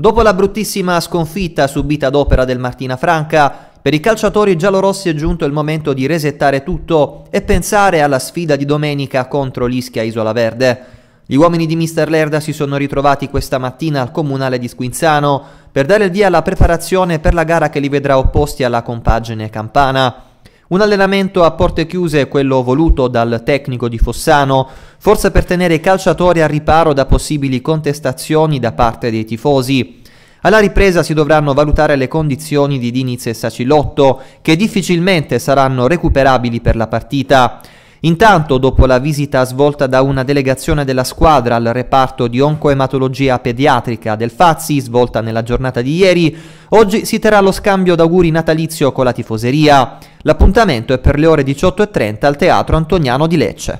Dopo la bruttissima sconfitta subita ad opera del Martina Franca, per i calciatori giallorossi è giunto il momento di resettare tutto e pensare alla sfida di domenica contro l'Ischia Isola Verde. Gli uomini di Mister Lerda si sono ritrovati questa mattina al comunale di Squinzano per dare il via alla preparazione per la gara che li vedrà opposti alla compagine campana. Un allenamento a porte chiuse, quello voluto dal tecnico di Fossano, forse per tenere i calciatori a riparo da possibili contestazioni da parte dei tifosi. Alla ripresa si dovranno valutare le condizioni di Diniz e Sacilotto, che difficilmente saranno recuperabili per la partita. Intanto, dopo la visita svolta da una delegazione della squadra al reparto di oncoematologia pediatrica del Fazzi, svolta nella giornata di ieri, oggi si terrà lo scambio d'auguri natalizio con la tifoseria. L'appuntamento è per le ore 18.30 al Teatro Antoniano di Lecce.